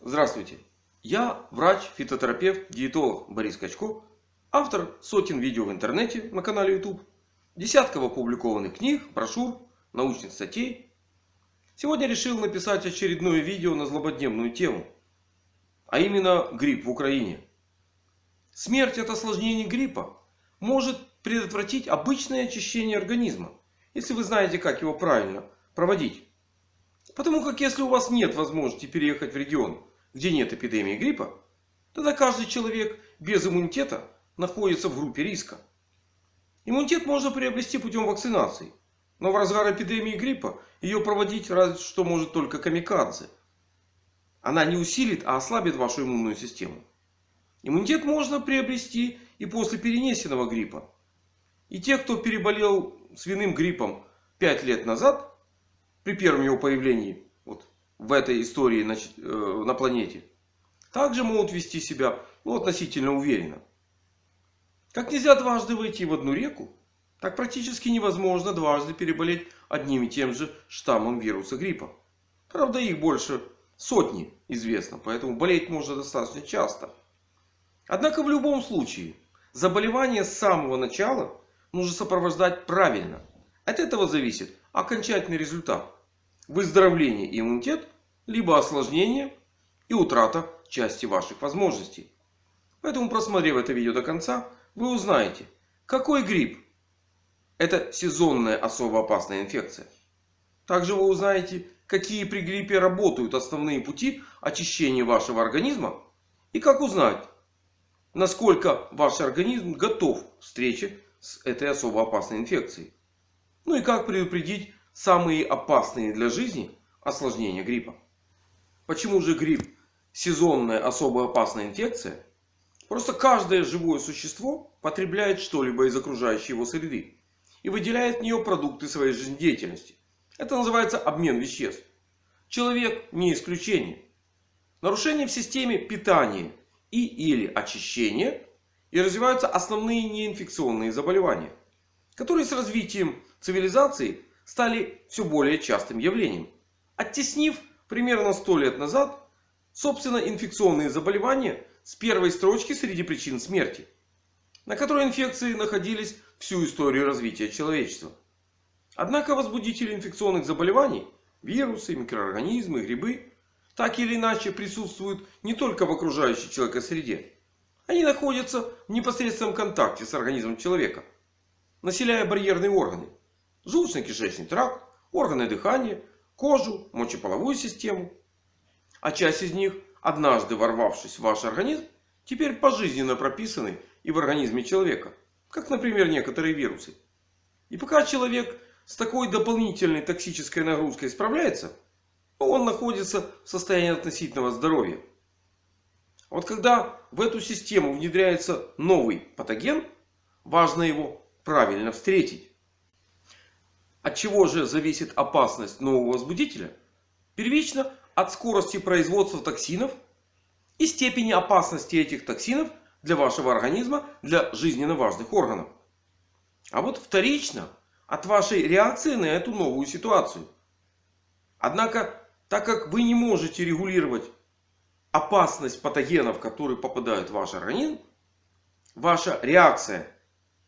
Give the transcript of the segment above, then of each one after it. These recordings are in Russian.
Здравствуйте! Я врач, фитотерапевт, диетолог Борис Качко, автор сотен видео в интернете на канале YouTube, десятков опубликованных книг, брошюр, научных статей. Сегодня решил написать очередное видео на злободневную тему, а именно грипп в Украине. Смерть от осложнений гриппа может предотвратить обычное очищение организма, если вы знаете, как его правильно проводить. Потому как если у вас нет возможности переехать в регион, где нет эпидемии гриппа, тогда каждый человек без иммунитета находится в группе риска. Иммунитет можно приобрести путем вакцинации. Но в разгар эпидемии гриппа ее проводить разве что может только камикадзе. Она не усилит, а ослабит вашу иммунную систему. Иммунитет можно приобрести и после перенесенного гриппа. И те, кто переболел свиным гриппом 5 лет назад, при первом его появлении в этой истории значит, э, на планете, также могут вести себя ну, относительно уверенно. Как нельзя дважды войти в одну реку, так практически невозможно дважды переболеть одним и тем же штаммом вируса гриппа. Правда их больше сотни известно, поэтому болеть можно достаточно часто. Однако в любом случае заболевание с самого начала нужно сопровождать правильно. От этого зависит окончательный результат. Выздоровление и иммунитет, либо осложнение и утрата части ваших возможностей. Поэтому просмотрев это видео до конца, вы узнаете, какой грипп это сезонная особо опасная инфекция. Также вы узнаете, какие при гриппе работают основные пути очищения вашего организма. И как узнать, насколько ваш организм готов к встрече с этой особо опасной инфекцией. Ну и как предупредить самые опасные для жизни осложнения гриппа. Почему же грипп сезонная особо опасная инфекция? Просто каждое живое существо потребляет что-либо из окружающей его среды. И выделяет в нее продукты своей жизнедеятельности. Это называется обмен веществ. Человек не исключение. Нарушение в системе питания и или очищения и развиваются основные неинфекционные заболевания, которые с развитием цивилизации стали все более частым явлением. Оттеснив примерно 100 лет назад, собственно, инфекционные заболевания с первой строчки среди причин смерти, на которой инфекции находились всю историю развития человечества. Однако возбудители инфекционных заболеваний, вирусы, микроорганизмы, грибы, так или иначе присутствуют не только в окружающей человека среде, они находятся в непосредственном контакте с организмом человека, населяя барьерные органы. Желудочно-кишечный тракт, органы дыхания, кожу, мочеполовую систему. А часть из них, однажды ворвавшись в ваш организм, теперь пожизненно прописаны и в организме человека. Как, например, некоторые вирусы. И пока человек с такой дополнительной токсической нагрузкой справляется, он находится в состоянии относительного здоровья. Вот когда в эту систему внедряется новый патоген, важно его правильно встретить. От чего же зависит опасность нового возбудителя? Первично от скорости производства токсинов и степени опасности этих токсинов для вашего организма, для жизненно важных органов. А вот вторично от вашей реакции на эту новую ситуацию. Однако, так как вы не можете регулировать опасность патогенов, которые попадают в ваш организм, ваша реакция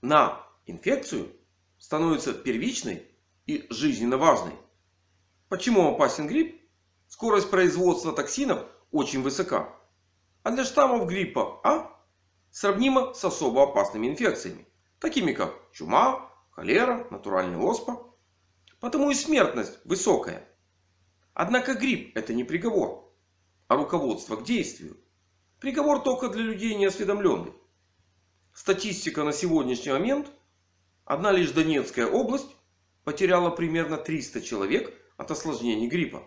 на инфекцию становится первичной и жизненно важной. Почему опасен грипп? Скорость производства токсинов очень высока. А для штаммов гриппа А сравнима с особо опасными инфекциями. Такими как чума, холера, натуральная оспа. Потому и смертность высокая. Однако грипп это не приговор а руководство к действию. Приговор только для людей неосведомленных. Статистика на сегодняшний момент. Одна лишь Донецкая область потеряла примерно 300 человек от осложнений гриппа.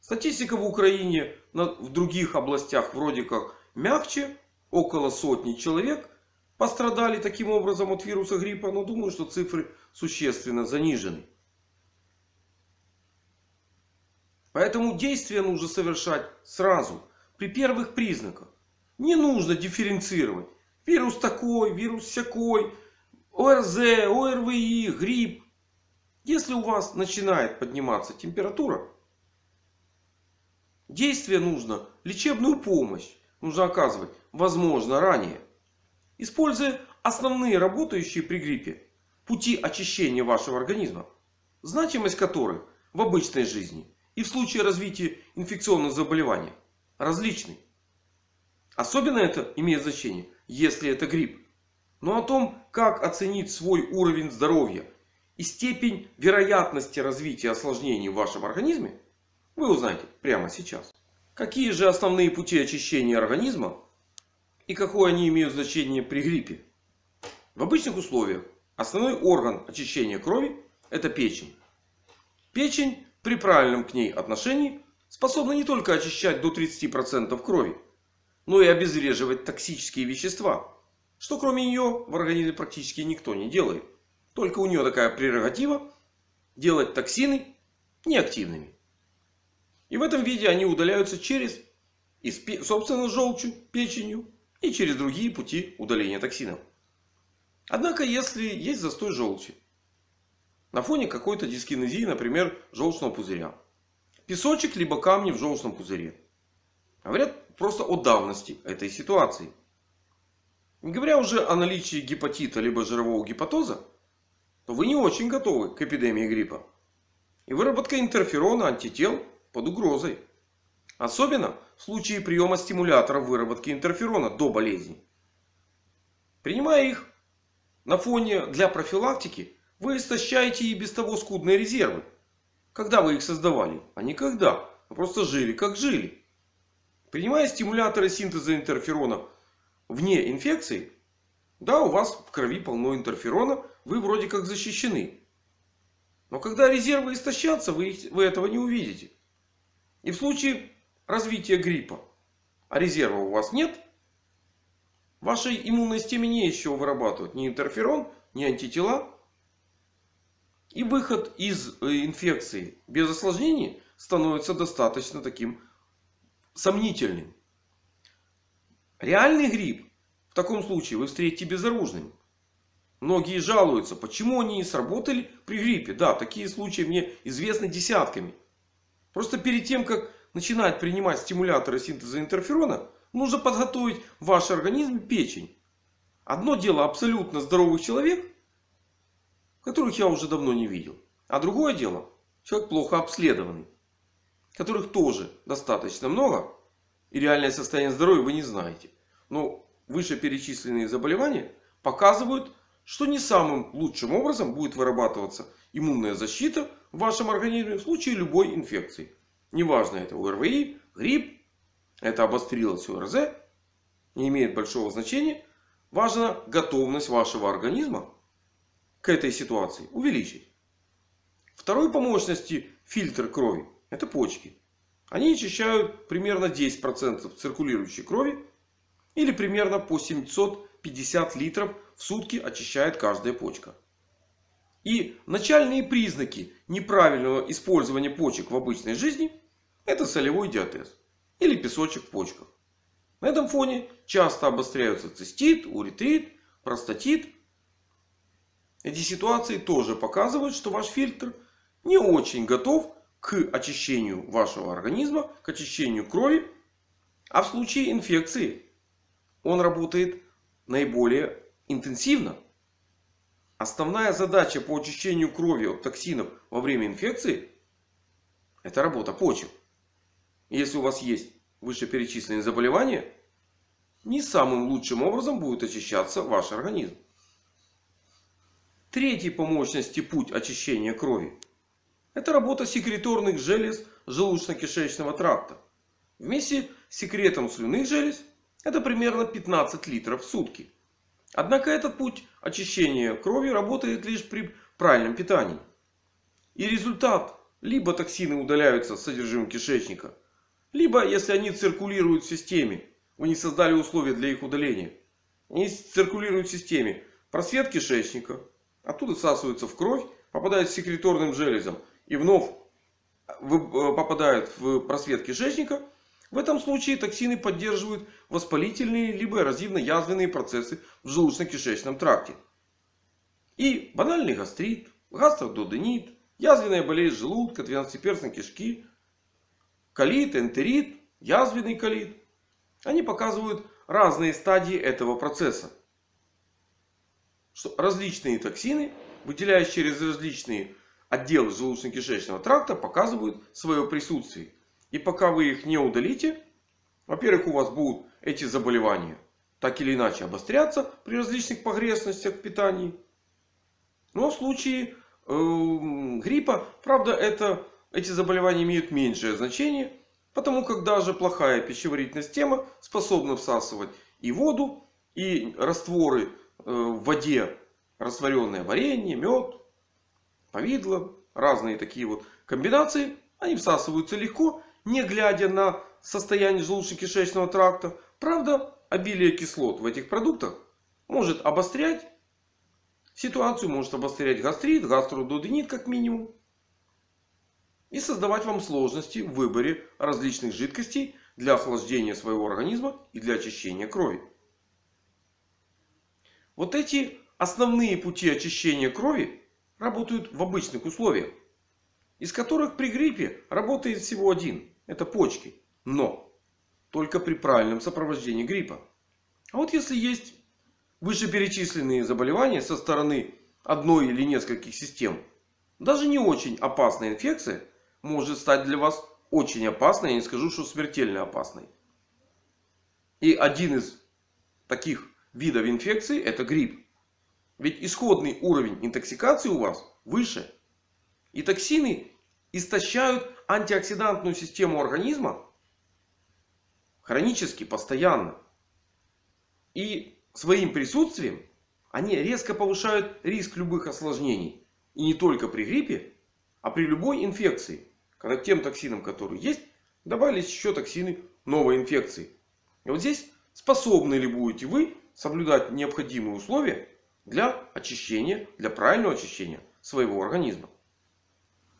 Статистика в Украине в других областях вроде как мягче. Около сотни человек пострадали таким образом от вируса гриппа. Но думаю, что цифры существенно занижены. Поэтому действия нужно совершать сразу, при первых признаках. Не нужно дифференцировать. Вирус такой, вирус всякой, ОРЗ, ОРВИ, грипп. Если у вас начинает подниматься температура, действие нужно, лечебную помощь нужно оказывать, возможно, ранее. Используя основные работающие при гриппе пути очищения вашего организма, значимость которых в обычной жизни и в случае развития инфекционных заболеваний различны. Особенно это имеет значение, если это грипп. Но о том, как оценить свой уровень здоровья и степень вероятности развития осложнений в вашем организме, вы узнаете прямо сейчас. Какие же основные пути очищения организма и какое они имеют значение при гриппе? В обычных условиях основной орган очищения крови это печень. Печень при правильном к ней отношении способна не только очищать до 30% крови, но и обезвреживать токсические вещества. Что кроме нее в организме практически никто не делает. Только у нее такая прерогатива делать токсины неактивными. И в этом виде они удаляются через, собственно, желчью, печенью и через другие пути удаления токсинов. Однако, если есть застой желчи, на фоне какой-то дискинезии, например, желчного пузыря, песочек либо камни в желчном пузыре, говорят просто о давности этой ситуации. Не говоря уже о наличии гепатита либо жирового гепатоза, то вы не очень готовы к эпидемии гриппа. И выработка интерферона антител под угрозой. Особенно в случае приема стимуляторов выработки интерферона до болезни. Принимая их на фоне для профилактики, вы истощаете и без того скудные резервы. Когда вы их создавали? А никогда. Вы просто жили как жили. Принимая стимуляторы синтеза интерферона вне инфекции, да, у вас в крови полно интерферона, вы вроде как защищены. Но когда резервы истощатся, вы, их, вы этого не увидите. И в случае развития гриппа, а резерва у вас нет, вашей иммунной системе не чего вырабатывать ни интерферон, ни антитела. И выход из э, инфекции без осложнений становится достаточно таким сомнительным. Реальный грипп в таком случае вы встретите безоружным. Многие жалуются, почему они не сработали при гриппе. Да, такие случаи мне известны десятками. Просто перед тем, как начинать принимать стимуляторы синтеза интерферона, нужно подготовить в ваш организм печень. Одно дело абсолютно здоровый человек, которых я уже давно не видел. А другое дело человек плохо обследованный, которых тоже достаточно много. И реальное состояние здоровья вы не знаете. Но вышеперечисленные заболевания показывают, что не самым лучшим образом будет вырабатываться иммунная защита в вашем организме в случае любой инфекции. Неважно это ОРВИ, грипп, это обострилось ОРЗ. Не имеет большого значения. Важна готовность вашего организма к этой ситуации увеличить. Второй по мощности фильтр крови это почки. Они очищают примерно 10% циркулирующей крови. Или примерно по 750 литров в сутки очищает каждая почка. И начальные признаки неправильного использования почек в обычной жизни это солевой диатез или песочек в почках. На этом фоне часто обостряются цистит, уретрит, простатит. Эти ситуации тоже показывают, что ваш фильтр не очень готов к очищению вашего организма, к очищению крови. А в случае инфекции он работает наиболее интенсивно. Основная задача по очищению крови от токсинов во время инфекции – это работа почек. Если у вас есть вышеперечисленные заболевания, не самым лучшим образом будет очищаться ваш организм. Третий по мощности путь очищения крови – это работа секреторных желез желудочно-кишечного тракта. Вместе с секретом слюнных желез это примерно 15 литров в сутки. Однако этот путь очищения крови работает лишь при правильном питании. И результат либо токсины удаляются с содержимым кишечника, либо если они циркулируют в системе, вы не создали условия для их удаления. Они циркулируют в системе просвет кишечника, оттуда всасываются в кровь, попадают к секреторным железам и вновь э, попадают в просвет кишечника. В этом случае токсины поддерживают воспалительные либо эрозивно-язвенные процессы в желудочно-кишечном тракте. И банальный гастрит, гастрододенит, язвенная болезнь желудка, двенадцатиперстной кишки. колит, энтерит, язвенный колит. Они показывают разные стадии этого процесса. Что различные токсины, выделяясь через различные отделы желудочно-кишечного тракта, показывают свое присутствие. И пока вы их не удалите, во-первых, у вас будут эти заболевания так или иначе обостряться при различных погрешностях в питании. Но в случае э, гриппа, правда, это, эти заболевания имеют меньшее значение. Потому как даже плохая пищеварительная система способна всасывать и воду, и растворы э, в воде. Растворенное варенье, мед, повидло. Разные такие вот комбинации. Они всасываются легко, не глядя на состояние желудочно-кишечного тракта. Правда, обилие кислот в этих продуктах может обострять ситуацию. Может обострять гастрит, гастродуоденит как минимум и создавать вам сложности в выборе различных жидкостей для охлаждения своего организма и для очищения крови. Вот эти основные пути очищения крови работают в обычных условиях. Из которых при гриппе работает всего один. Это почки. Но только при правильном сопровождении гриппа. А вот если есть вышеперечисленные заболевания со стороны одной или нескольких систем. Даже не очень опасная инфекция может стать для вас очень опасной. Я не скажу, что смертельно опасной. И один из таких видов инфекции это грипп. Ведь исходный уровень интоксикации у вас выше. И токсины истощают антиоксидантную систему организма хронически, постоянно. И своим присутствием они резко повышают риск любых осложнений. И не только при гриппе, а при любой инфекции. Когда к тем токсинам, которые есть, добавились еще токсины новой инфекции. И вот здесь способны ли будете вы соблюдать необходимые условия для очищения, для правильного очищения своего организма.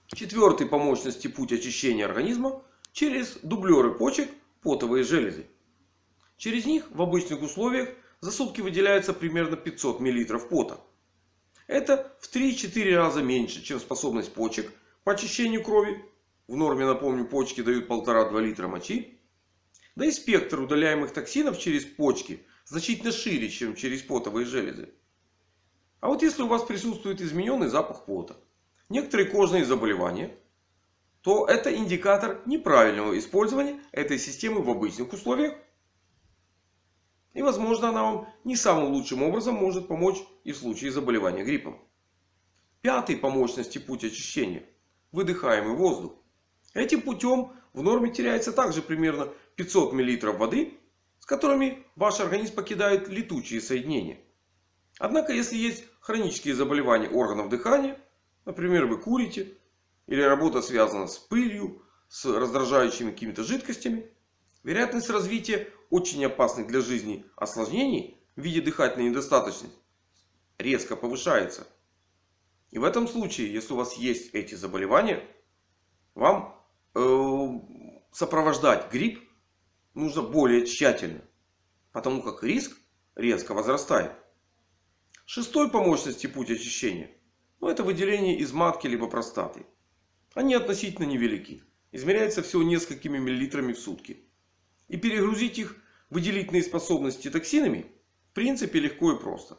Четвертый по мощности путь очищения организма через дублеры почек, потовые железы. Через них в обычных условиях за сутки выделяется примерно 500 мл пота. Это в 3-4 раза меньше, чем способность почек по очищению крови в норме, напомню, почки дают 1,5-2 литра мочи. Да и спектр удаляемых токсинов через почки значительно шире, чем через потовые железы. А вот если у вас присутствует измененный запах пота, некоторые кожные заболевания, то это индикатор неправильного использования этой системы в обычных условиях. И возможно она вам не самым лучшим образом может помочь и в случае заболевания гриппом. Пятый по мощности путь очищения. Выдыхаемый воздух. Этим путем в норме теряется также примерно 500 мл воды, с которыми ваш организм покидает летучие соединения. Однако, если есть хронические заболевания органов дыхания, например, вы курите, или работа связана с пылью, с раздражающими какими-то жидкостями, вероятность развития очень опасных для жизни осложнений в виде дыхательной недостаточности резко повышается. И в этом случае, если у вас есть эти заболевания, вам Э, сопровождать грипп нужно более тщательно. Потому как риск резко возрастает. Шестой по мощности путь очищения. Ну, это выделение из матки либо простаты. Они относительно невелики. Измеряется всего несколькими миллилитрами в сутки. И перегрузить их выделительные способности токсинами в принципе легко и просто.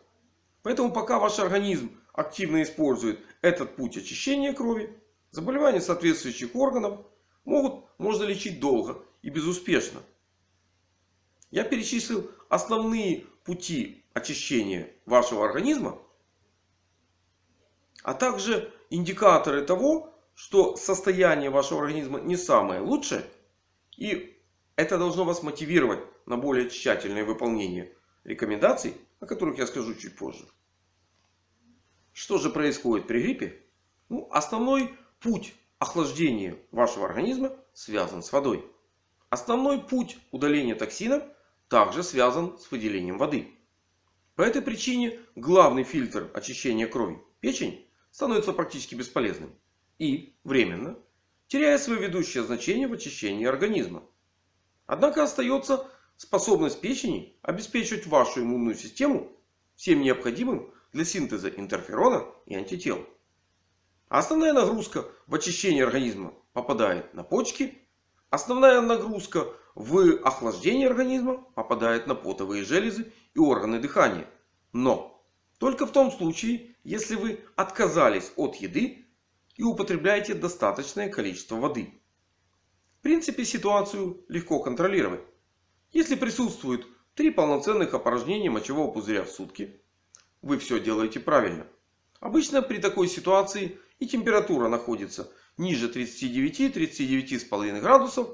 Поэтому пока ваш организм активно использует этот путь очищения крови, заболевания соответствующих органов могут, можно лечить долго и безуспешно. Я перечислил основные пути очищения вашего организма. А также индикаторы того, что состояние вашего организма не самое лучшее. И это должно вас мотивировать на более тщательное выполнение рекомендаций, о которых я скажу чуть позже. Что же происходит при гриппе? Ну, основной путь охлаждение вашего организма связан с водой. Основной путь удаления токсинов также связан с выделением воды. По этой причине главный фильтр очищения крови, печень, становится практически бесполезным. И временно теряет свое ведущее значение в очищении организма. Однако остается способность печени обеспечивать вашу иммунную систему всем необходимым для синтеза интерферона и антител. Основная нагрузка в очищении организма попадает на почки, Основная нагрузка в охлаждении организма попадает на потовые железы и органы дыхания. Но только в том случае, если вы отказались от еды и употребляете достаточное количество воды. В принципе ситуацию легко контролировать. Если присутствует три полноценных опорожнения мочевого пузыря в сутки, вы все делаете правильно. Обычно при такой ситуации и температура находится ниже 39-39,5 градусов,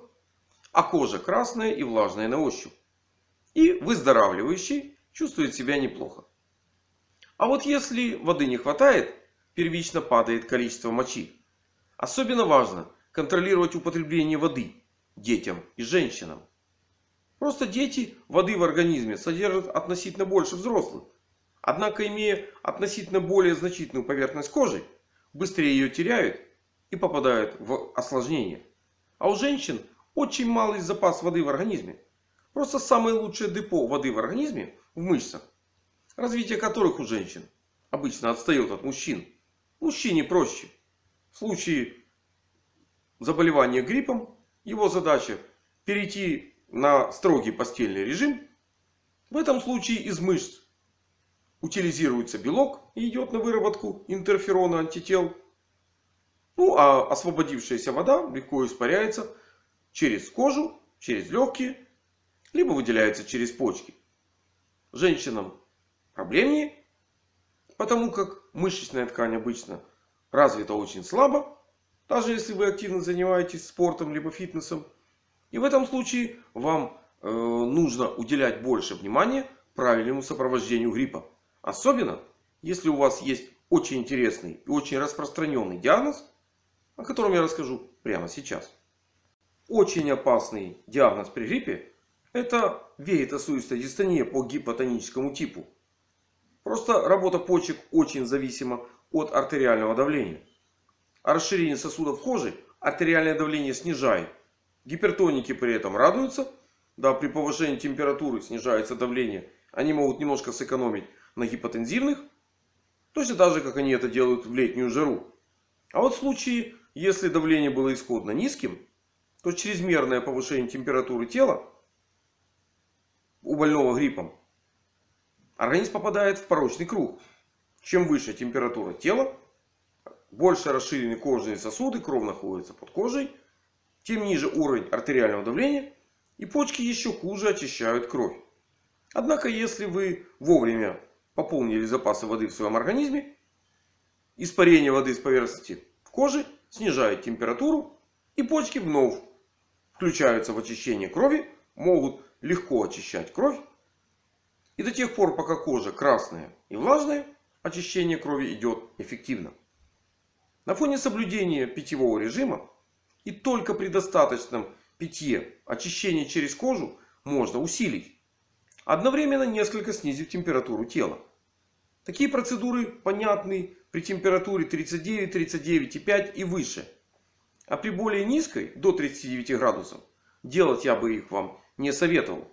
а кожа красная и влажная на ощупь. И выздоравливающий чувствует себя неплохо. А вот если воды не хватает, первично падает количество мочи. Особенно важно контролировать употребление воды детям и женщинам. Просто дети воды в организме содержат относительно больше взрослых. Однако имея относительно более значительную поверхность кожи, быстрее ее теряют и попадают в осложнения. А у женщин очень малый запас воды в организме. Просто самое лучшее депо воды в организме в мышцах. Развитие которых у женщин обычно отстает от мужчин. Мужчине проще. В случае заболевания гриппом его задача перейти на строгий постельный режим. В этом случае из мышц утилизируется белок и идет на выработку интерферона антител. Ну а освободившаяся вода легко испаряется через кожу, через легкие, либо выделяется через почки. Женщинам проблемнее, потому как мышечная ткань обычно развита очень слабо. Даже если вы активно занимаетесь спортом либо фитнесом. И в этом случае вам э, нужно уделять больше внимания правильному сопровождению гриппа. Особенно если у вас есть очень интересный и очень распространенный диагноз, о котором я расскажу прямо сейчас. Очень опасный диагноз при гриппе это веетосуистая дистония по гипотоническому типу. Просто работа почек очень зависима от артериального давления. А расширение сосудов кожи артериальное давление снижает. Гипертоники при этом радуются. Да, при повышении температуры снижается давление. Они могут немножко сэкономить на гипотензивных. Точно так же, как они это делают в летнюю жару. А вот в случае, если давление было исходно низким, то чрезмерное повышение температуры тела у больного гриппом Организм попадает в порочный круг. Чем выше температура тела, больше расширены кожные сосуды, кровь находится под кожей, тем ниже уровень артериального давления и почки еще хуже очищают кровь. Однако, если вы вовремя пополнили запасы воды в своем организме, испарение воды с поверхности кожи снижает температуру и почки вновь включаются в очищение крови, могут легко очищать кровь и до тех пор, пока кожа красная и влажная, очищение крови идет эффективно. На фоне соблюдения питьевого режима и только при достаточном питье очищение через кожу можно усилить. Одновременно несколько снизив температуру тела. Такие процедуры понятны при температуре 39, 39,5 и выше. А при более низкой, до 39 градусов, делать я бы их вам не советовал.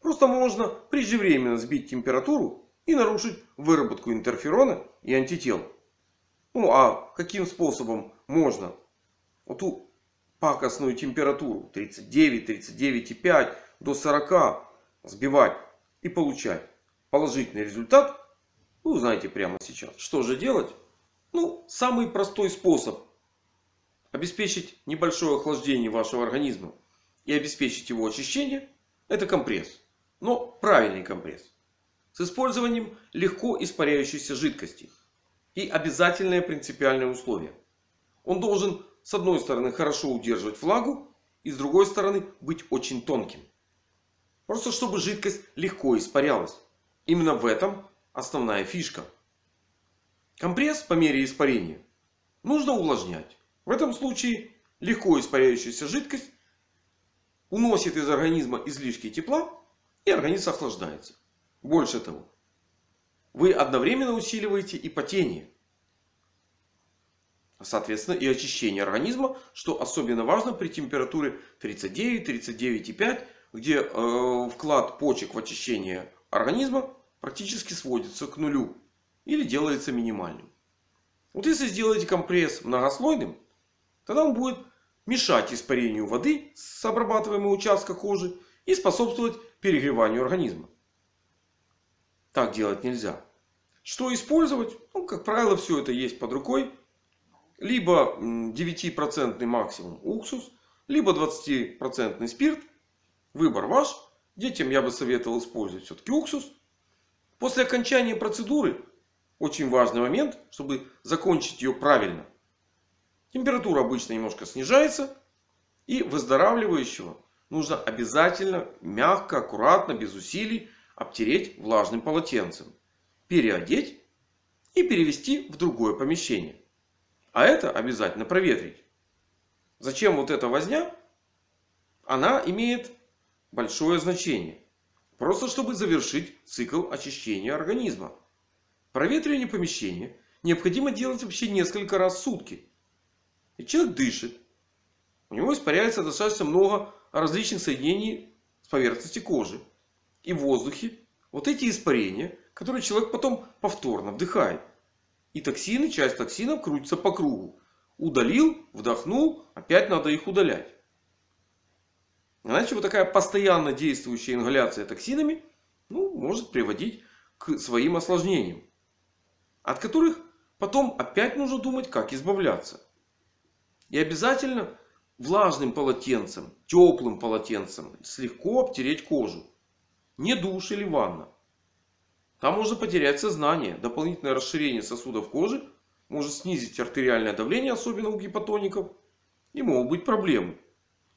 Просто можно преждевременно сбить температуру и нарушить выработку интерферона и антител. Ну а каким способом можно вот ту пакостную температуру 39, 39,5 до 40 сбивать и получать положительный результат, вы узнаете прямо сейчас. Что же делать? Ну, самый простой способ обеспечить небольшое охлаждение вашего организма и обеспечить его очищение – это компресс. Но правильный компресс. С использованием легко испаряющейся жидкости. И обязательное принципиальное условие. Он должен с одной стороны хорошо удерживать влагу. И с другой стороны быть очень тонким. Просто чтобы жидкость легко испарялась. Именно в этом основная фишка. Компресс по мере испарения нужно увлажнять. В этом случае легко испаряющаяся жидкость уносит из организма излишки тепла и организм охлаждается. Больше того, вы одновременно усиливаете и потение. Соответственно, и очищение организма, что особенно важно при температуре 39-39,5, где э, вклад почек в очищение организма практически сводится к нулю. Или делается минимальным. Вот если сделаете компресс многослойным, тогда он будет мешать испарению воды с обрабатываемого участка кожи и способствовать перегреванию организма. Так делать нельзя. Что использовать? Ну, как правило, все это есть под рукой. Либо 9% максимум уксус, либо 20% спирт. Выбор ваш. Детям я бы советовал использовать все-таки уксус. После окончания процедуры, очень важный момент, чтобы закончить ее правильно. Температура обычно немножко снижается. И выздоравливающего нужно обязательно мягко, аккуратно, без усилий обтереть влажным полотенцем переодеть и перевести в другое помещение. А это обязательно проветрить. Зачем вот эта возня? Она имеет большое значение. Просто чтобы завершить цикл очищения организма. Проветривание помещения необходимо делать вообще несколько раз в сутки. И человек дышит. У него испаряется достаточно много различных соединений с поверхности кожи. И в воздухе вот эти испарения который человек потом повторно вдыхает. И токсины, часть токсинов крутится по кругу. Удалил, вдохнул, опять надо их удалять. Иначе вот такая постоянно действующая ингаляция токсинами ну, может приводить к своим осложнениям. От которых потом опять нужно думать, как избавляться. И обязательно влажным полотенцем, теплым полотенцем слегка обтереть кожу. Не душ или ванна. Там можно потерять сознание. Дополнительное расширение сосудов кожи может снизить артериальное давление, особенно у гипотоников. И могут быть проблемы.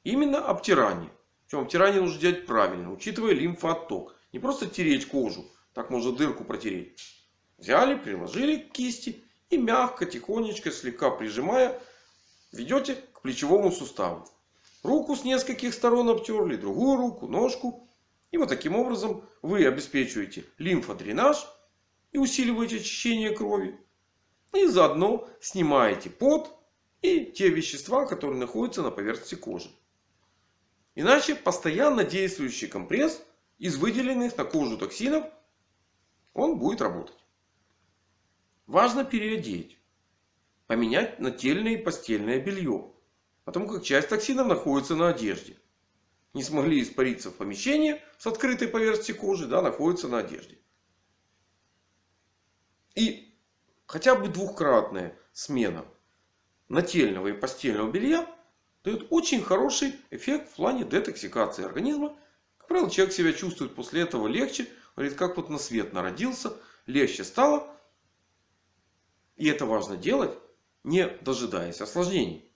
Именно обтирание. Причем обтирание нужно делать правильно, учитывая лимфоотток. Не просто тереть кожу. Так можно дырку протереть. Взяли, приложили к кисти и мягко, тихонечко, слегка прижимая, ведете к плечевому суставу. Руку с нескольких сторон обтерли, другую руку, ножку. И вот таким образом вы обеспечиваете лимфодренаж и усиливаете очищение крови. И заодно снимаете пот и те вещества, которые находятся на поверхности кожи. Иначе постоянно действующий компресс из выделенных на кожу токсинов он будет работать. Важно переодеть. Поменять нательное и постельное белье. Потому как часть токсинов находится на одежде не смогли испариться в помещении с открытой поверхности кожи, да, находятся на одежде. И хотя бы двухкратная смена нательного и постельного белья дает очень хороший эффект в плане детоксикации организма. Как правило, человек себя чувствует после этого легче. Говорит, как вот на свет народился, легче стало. И это важно делать, не дожидаясь осложнений.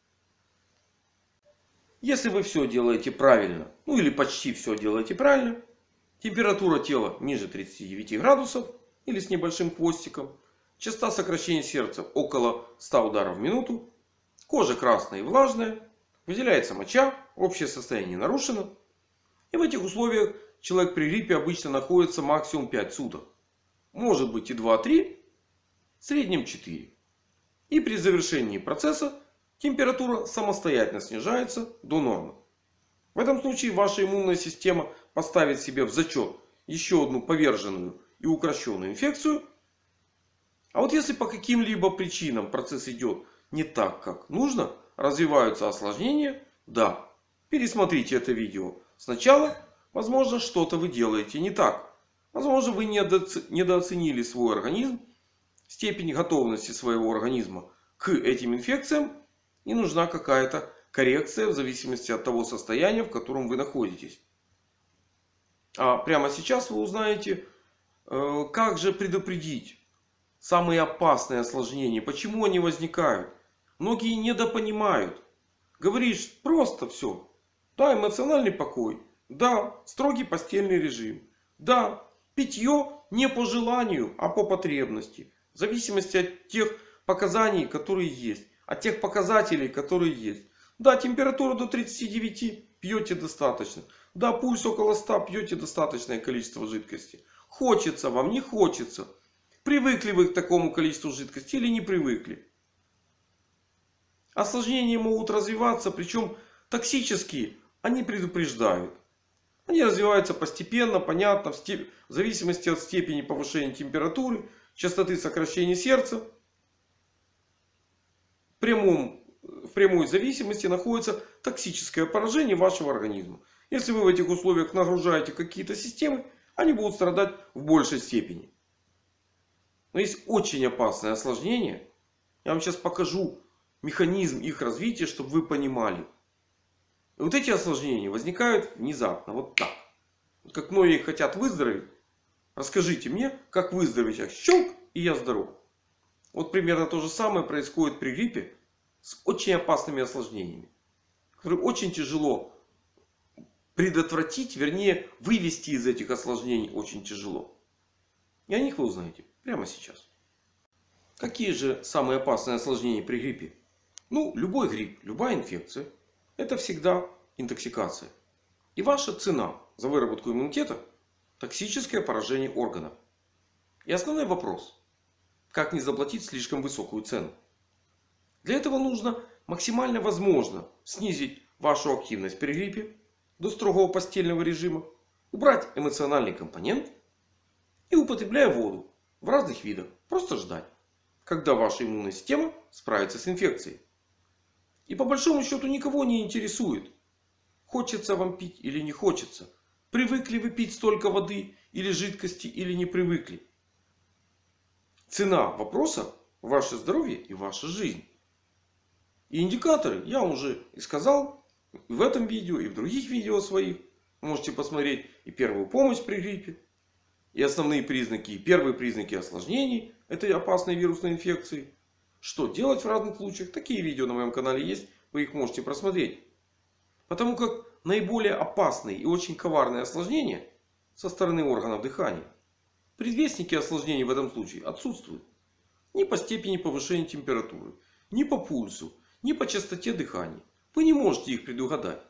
Если вы все делаете правильно, ну или почти все делаете правильно, температура тела ниже 39 градусов или с небольшим хвостиком, частота сокращения сердца около 100 ударов в минуту, кожа красная и влажная, выделяется моча, общее состояние нарушено. И в этих условиях человек при гриппе обычно находится максимум 5 суток. Может быть и 2-3, в среднем 4. И при завершении процесса температура самостоятельно снижается до нормы. В этом случае ваша иммунная система поставит себе в зачет еще одну поверженную и укращенную инфекцию. А вот если по каким-либо причинам процесс идет не так, как нужно, развиваются осложнения, да, пересмотрите это видео сначала. Возможно, что-то вы делаете не так. Возможно, вы недооценили свой организм, степень готовности своего организма к этим инфекциям и нужна какая-то коррекция в зависимости от того состояния, в котором вы находитесь. А прямо сейчас вы узнаете, э, как же предупредить самые опасные осложнения, почему они возникают. Многие недопонимают. Говоришь просто все. Да, эмоциональный покой. Да, строгий постельный режим. Да, питье не по желанию, а по потребности. В зависимости от тех показаний, которые есть от тех показателей, которые есть. Да, температура до 39 пьете достаточно. Да, пульс около 100 пьете достаточное количество жидкости. Хочется вам, не хочется. Привыкли вы к такому количеству жидкости или не привыкли. Осложнения могут развиваться, причем токсические. Они предупреждают. Они развиваются постепенно, понятно, в, степ... в зависимости от степени повышения температуры, частоты сокращения сердца прямом, прямой зависимости находится токсическое поражение вашего организма. Если вы в этих условиях нагружаете какие-то системы, они будут страдать в большей степени. Но есть очень опасное осложнение. Я вам сейчас покажу механизм их развития, чтобы вы понимали. И вот эти осложнения возникают внезапно. Вот так. Как многие хотят выздороветь. Расскажите мне, как выздороветь. Я щелк и я здоров. Вот примерно то же самое происходит при гриппе с очень опасными осложнениями. Которые очень тяжело предотвратить, вернее вывести из этих осложнений очень тяжело. И о них вы узнаете прямо сейчас. Какие же самые опасные осложнения при гриппе? Ну, любой грипп, любая инфекция – это всегда интоксикация. И ваша цена за выработку иммунитета – токсическое поражение органа. И основной вопрос – как не заплатить слишком высокую цену? Для этого нужно максимально возможно снизить вашу активность при гриппе до строгого постельного режима, убрать эмоциональный компонент и употребляя воду в разных видах. Просто ждать, когда ваша иммунная система справится с инфекцией. И по большому счету никого не интересует, хочется вам пить или не хочется. Привыкли вы пить столько воды или жидкости или не привыкли. Цена вопроса ваше здоровье и ваша жизнь. И индикаторы я уже и сказал в этом видео и в других видео своих. Можете посмотреть и первую помощь при гриппе. И основные признаки, и первые признаки осложнений этой опасной вирусной инфекции. Что делать в разных случаях. Такие видео на моем канале есть. Вы их можете просмотреть. Потому как наиболее опасные и очень коварные осложнения со стороны органов дыхания. Предвестники осложнений в этом случае отсутствуют. Ни по степени повышения температуры, ни по пульсу, ни по частоте дыхания. Вы не можете их предугадать.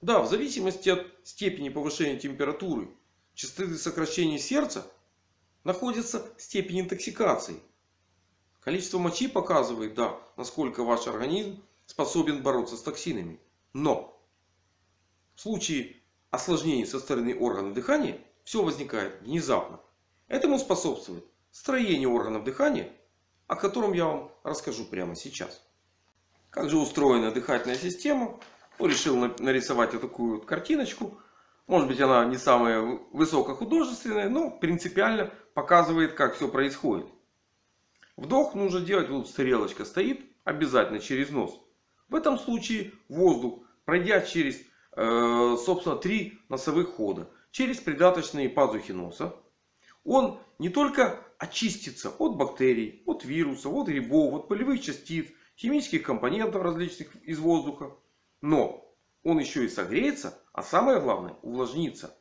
Да, в зависимости от степени повышения температуры частоты сокращения сердца находится степень интоксикации. Количество мочи показывает, да, насколько ваш организм способен бороться с токсинами. Но в случае осложнений со стороны органов дыхания все возникает внезапно. Этому способствует строение органов дыхания, о котором я вам расскажу прямо сейчас. Как же устроена дыхательная система? Ну, решил нарисовать вот такую вот картиночку. Может быть она не самая высокохудожественная, но принципиально показывает как все происходит. Вдох нужно делать, вот стрелочка стоит, обязательно через нос. В этом случае воздух, пройдя через, собственно, три носовых хода, через придаточные пазухи носа, он не только очистится от бактерий, от вирусов, от грибов, от полевых частиц, химических компонентов различных из воздуха, но он еще и согреется, а самое главное увлажнится.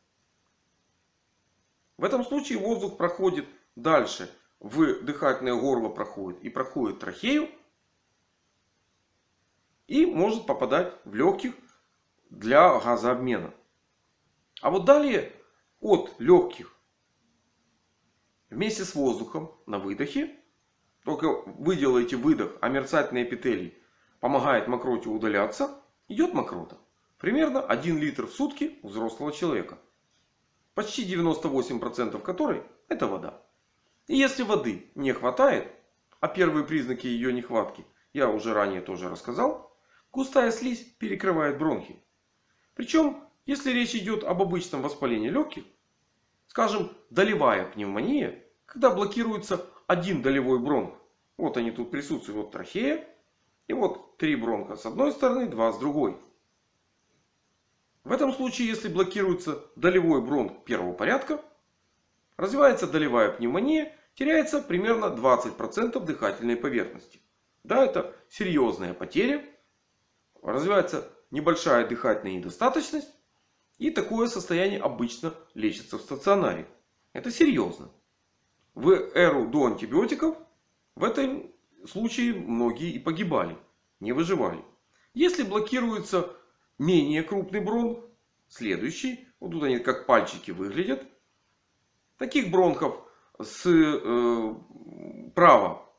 В этом случае воздух проходит дальше в дыхательное горло проходит и проходит трахею. И может попадать в легких для газообмена. А вот далее от легких вместе с воздухом на выдохе. Только вы делаете выдох, а мерцательный эпителий помогает мокроте удаляться. Идет мокрота. Примерно 1 литр в сутки у взрослого человека. Почти 98% которой это вода. И если воды не хватает, а первые признаки ее нехватки я уже ранее тоже рассказал, густая слизь перекрывает бронхи. Причем, если речь идет об обычном воспалении легких, скажем, долевая пневмония, когда блокируется один долевой бронх. Вот они тут присутствуют. Вот трахея. И вот три бронха с одной стороны, два с другой. В этом случае, если блокируется долевой бронх первого порядка, развивается долевая пневмония, теряется примерно 20% дыхательной поверхности. Да, это серьезная потеря. Развивается небольшая дыхательная недостаточность. И такое состояние обычно лечится в стационаре. Это серьезно. В эру до антибиотиков в этом случае многие и погибали. Не выживали. Если блокируется менее крупный бронх, следующий, вот тут они как пальчики выглядят. Таких бронхов с э, права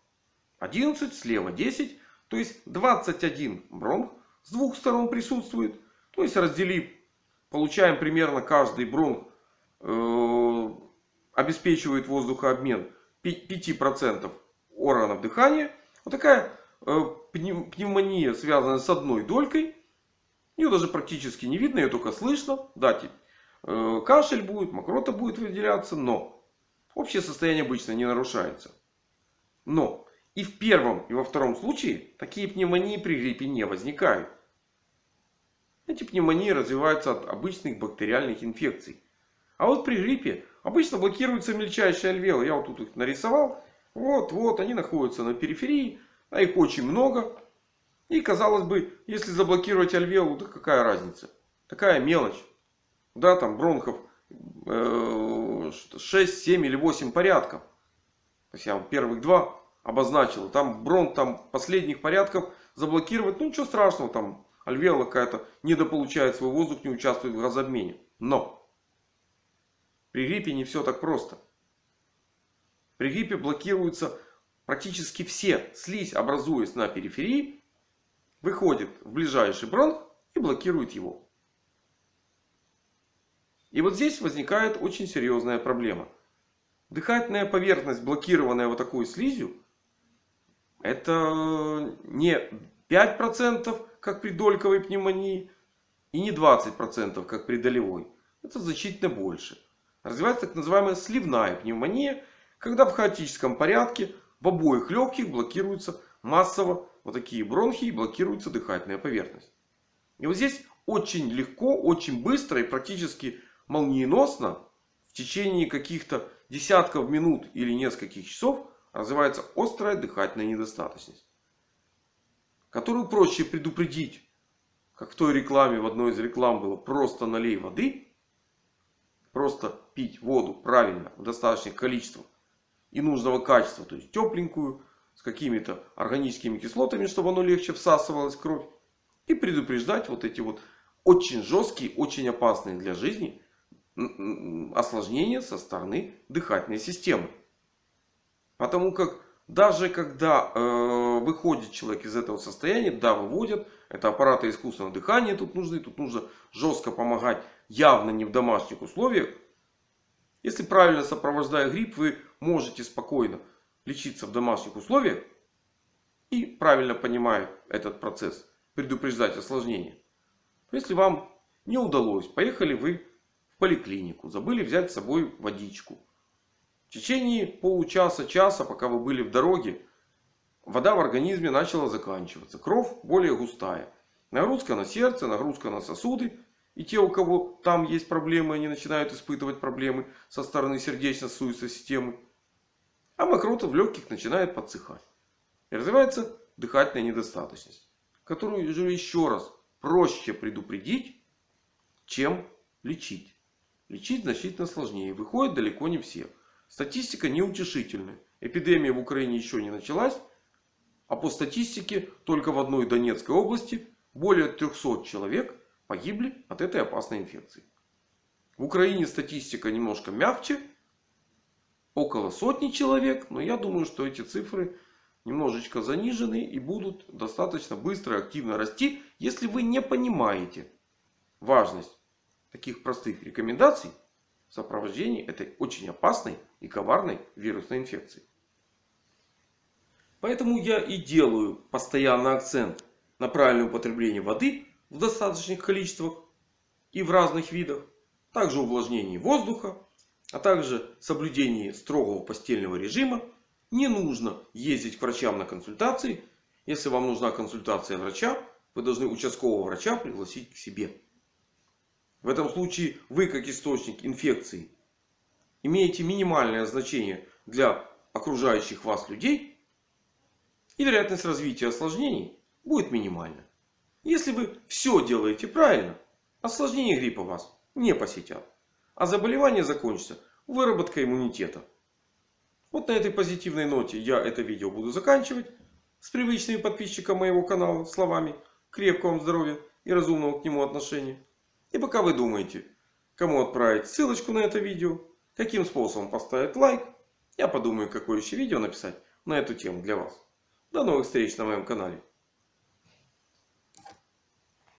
11, слева 10. То есть 21 бронх с двух сторон присутствует. То есть разделив, получаем примерно каждый бронх э, обеспечивает воздухообмен 5% органов дыхания. Вот такая э, пневмония связана с одной долькой. Ее даже практически не видно, ее только слышно. Да, э, кашель будет, мокрота будет выделяться, но общее состояние обычно не нарушается. Но и в первом, и во втором случае такие пневмонии при гриппе не возникают. Эти пневмонии развиваются от обычных бактериальных инфекций. А вот при гриппе обычно блокируются мельчайшие альвеолы. Я вот тут их нарисовал. Вот, вот, они находятся на периферии. А их очень много. И казалось бы, если заблокировать альвеолу, то какая разница? Такая мелочь. Да, там бронхов 6, 7 или 8 порядков. То есть я первых два обозначил. Там бронх там последних порядков заблокировать. Ну ничего страшного. Там альвеола какая-то недополучает свой воздух, не участвует в газообмене. Но при гриппе не все так просто. При гриппе блокируются практически все. Слизь, образуясь на периферии, выходит в ближайший бронх и блокирует его. И вот здесь возникает очень серьезная проблема. Дыхательная поверхность, блокированная вот такой слизью, это не 5%, как при дольковой пневмонии, и не 20%, как при долевой. Это значительно больше. Развивается так называемая сливная пневмония, когда в хаотическом порядке в обоих легких блокируются массово вот такие бронхи и блокируется дыхательная поверхность. И вот здесь очень легко, очень быстро и практически молниеносно в течение каких-то десятков минут или нескольких часов развивается острая дыхательная недостаточность. Которую проще предупредить. Как в той рекламе, в одной из реклам было просто налей воды. Просто пить воду правильно, в достаточных количествах и нужного качества. То есть тепленькую, с какими-то органическими кислотами, чтобы оно легче всасывалось в кровь. И предупреждать вот эти вот очень жесткие, очень опасные для жизни осложнения со стороны дыхательной системы. Потому как даже когда э, выходит человек из этого состояния, да, выводят. Это аппараты искусственного дыхания тут нужны. Тут нужно жестко помогать. Явно не в домашних условиях. Если правильно сопровождая грипп, вы можете спокойно лечиться в домашних условиях. И правильно понимая этот процесс, предупреждать осложнения. Если вам не удалось, поехали вы в поликлинику, забыли взять с собой водичку. В течение получаса-часа, пока вы были в дороге, вода в организме начала заканчиваться. Кровь более густая. Нагрузка на сердце, нагрузка на сосуды. И те, у кого там есть проблемы, они начинают испытывать проблемы со стороны сердечно-сосудистой системы. А мокрота в легких начинает подсыхать. И развивается дыхательная недостаточность. Которую еще раз проще предупредить, чем лечить. Лечить значительно сложнее. Выходит далеко не все. Статистика неутешительная. Эпидемия в Украине еще не началась. А по статистике только в одной Донецкой области более 300 человек погибли от этой опасной инфекции. В Украине статистика немножко мягче. Около сотни человек. Но я думаю, что эти цифры немножечко занижены и будут достаточно быстро и активно расти. Если вы не понимаете важность таких простых рекомендаций в сопровождении этой очень опасной и коварной вирусной инфекции. Поэтому я и делаю постоянный акцент на правильное употребление воды в достаточных количествах и в разных видах. Также увлажнение воздуха, а также соблюдение строгого постельного режима. Не нужно ездить к врачам на консультации. Если вам нужна консультация врача, вы должны участкового врача пригласить к себе. В этом случае вы как источник инфекции имеете минимальное значение для окружающих вас людей. И вероятность развития осложнений будет минимальна. Если вы все делаете правильно, осложнения гриппа вас не посетят. А заболевание закончится выработкой иммунитета. Вот на этой позитивной ноте я это видео буду заканчивать. С привычными подписчикам моего канала словами крепкого вам здоровья и разумного к нему отношения. И пока вы думаете, кому отправить ссылочку на это видео, каким способом поставить лайк, я подумаю, какое еще видео написать на эту тему для вас. До новых встреч на моем канале.